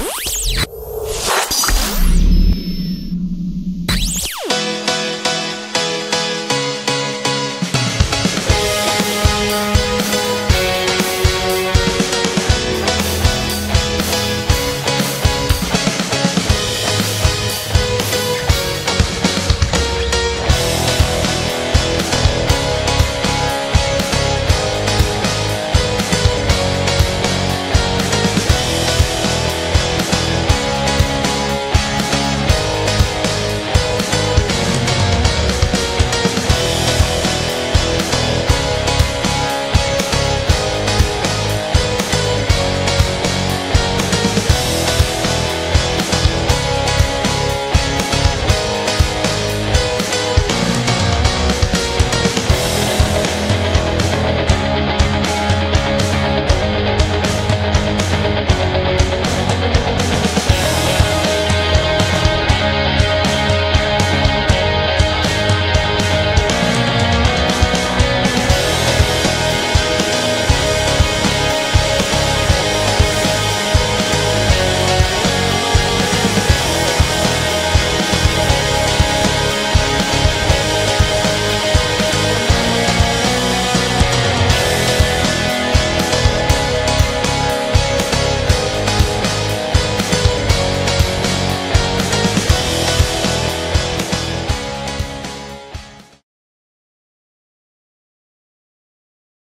Bye.